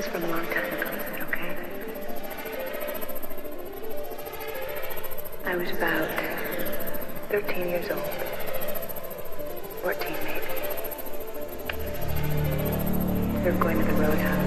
is from a long time ago, is that okay? I was about 13 years old. 14 maybe. We were going to the roadhouse.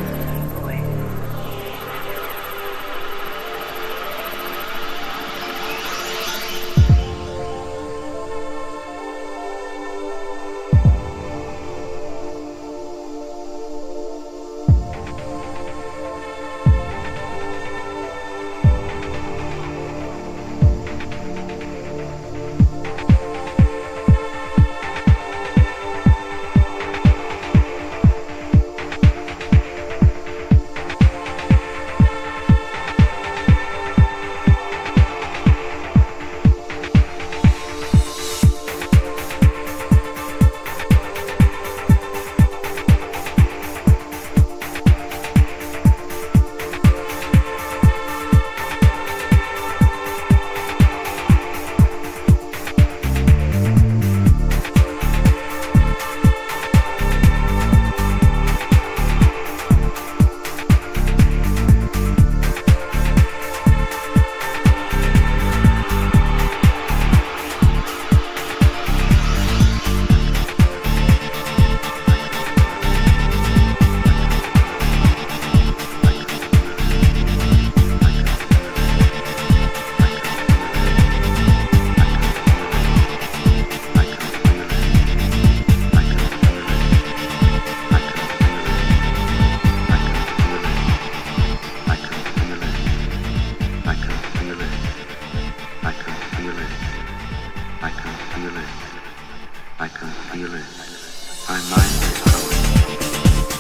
I can feel it. I can feel it. My mind is going.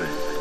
It.